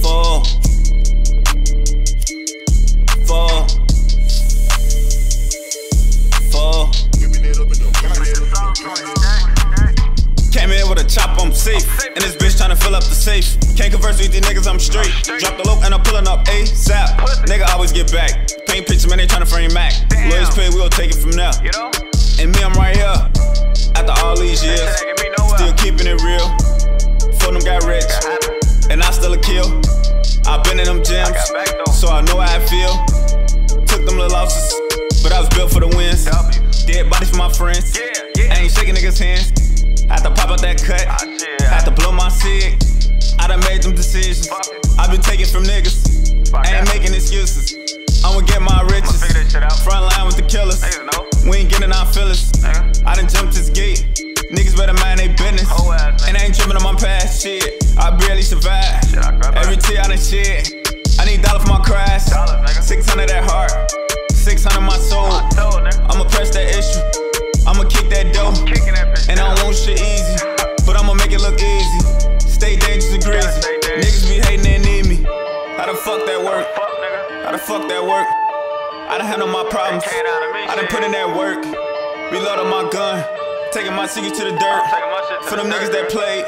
Fall. Fall. Fall. Came in with a chop, I'm safe. And this bitch tryna fill up the safe. Can't converse with these niggas, I'm straight. Drop the low and I'm pulling up ASAP. Nigga always get back. Paint picture, man, they tryna frame Mac. Lawyers pay, we'll take it from there. And me, I'm right here. After all these years, still keeping it real. Got rich, and I still a kill. i been in them gyms, so I know how I feel. Took them little losses, but I was built for the wins. Dead bodies for my friends. I ain't shaking niggas' hands. Had to pop out that cut. Had to blow my cig. I done made them decisions. i been taking from niggas. I ain't making excuses. I'ma get my riches. Front line with the killers. We ain't getting our feelings. I done jumped this gate. Niggas better mind Stay dangerous and greasy. Niggas be hating and need me. How the fuck that work? How the fuck that work? I done handle my problems. I done put in that work. Reloading my gun. Taking my secrets to the dirt. For them niggas that played.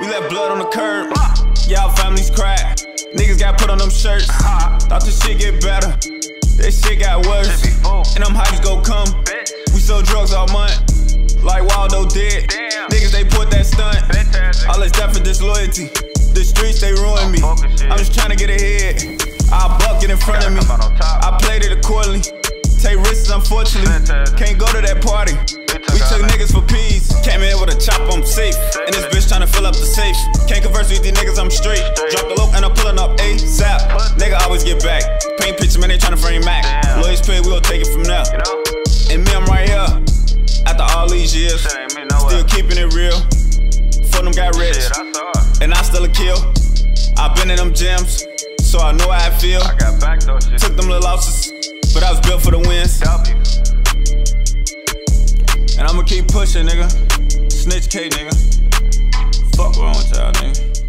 We left blood on the curb. Y'all families crack. Niggas got put on them shirts. Thought this shit get better. This shit got worse. And them hypes go come. We sell drugs all month. Like Waldo did. Niggas, they put that stunt. All this death and disloyalty. The streets, they ruin me. I'm just trying to get ahead. I buck it in front of me. I played it accordingly. Take risks, unfortunately. Can't go to that party. We took niggas for peas. Came in with a chop, I'm safe. And this bitch tryna fill up the safe. Can't converse with these niggas, I'm straight. Drop the low and I'm pulling up ASAP. Nigga always get back. Paint picture, man, they trying tryna frame Mac. Lawyers pay, we'll take it from there. And me, I'm right here. After all these years, still keeping it real. For them got rich, and I still a kill. i been in them gyms, so I know how I feel. Took them little losses, but I was built for the wins. And I'ma keep pushing, nigga. Snitch K, nigga. Fuck wrong with y'all, nigga.